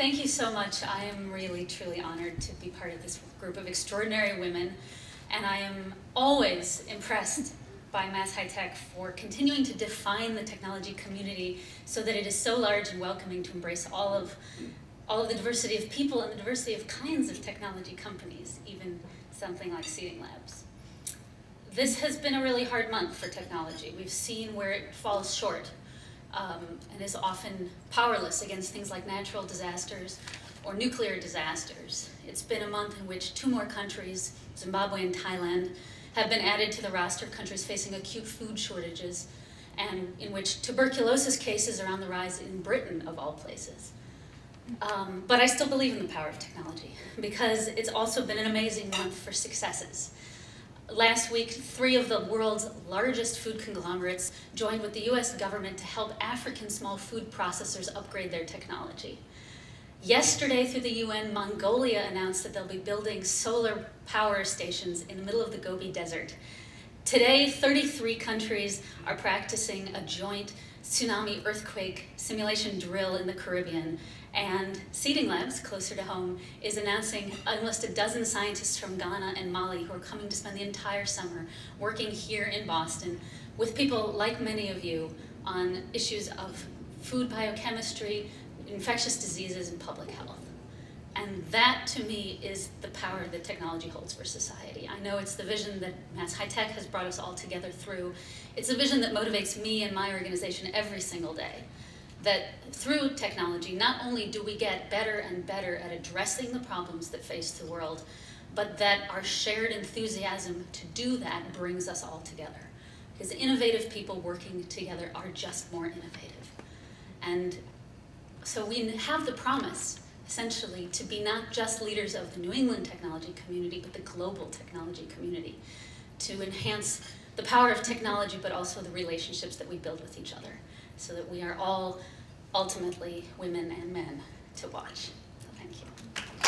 thank you so much. I am really, truly honored to be part of this group of extraordinary women, and I am always impressed by Mass High Tech for continuing to define the technology community so that it is so large and welcoming to embrace all of all of the diversity of people and the diversity of kinds of technology companies, even something like Seeding Labs. This has been a really hard month for technology. We've seen where it falls short um, and is often powerless against things like natural disasters or nuclear disasters. It's been a month in which two more countries, Zimbabwe and Thailand, have been added to the roster of countries facing acute food shortages and in which tuberculosis cases are on the rise in Britain, of all places. Um, but I still believe in the power of technology because it's also been an amazing month for successes. Last week, three of the world's largest food conglomerates joined with the US government to help African small food processors upgrade their technology. Yesterday, through the UN, Mongolia announced that they'll be building solar power stations in the middle of the Gobi Desert. Today, 33 countries are practicing a joint tsunami earthquake simulation drill in the Caribbean. And Seeding Labs, closer to home, is announcing almost a dozen scientists from Ghana and Mali who are coming to spend the entire summer working here in Boston with people like many of you on issues of food biochemistry, infectious diseases and public health. That, to me, is the power that technology holds for society. I know it's the vision that Mass High Tech has brought us all together through. It's a vision that motivates me and my organization every single day. That through technology, not only do we get better and better at addressing the problems that face the world, but that our shared enthusiasm to do that brings us all together. Because innovative people working together are just more innovative. And so we have the promise, essentially, to be not just leaders of the New England technology community, but the global technology community, to enhance the power of technology, but also the relationships that we build with each other, so that we are all ultimately women and men to watch. So thank you.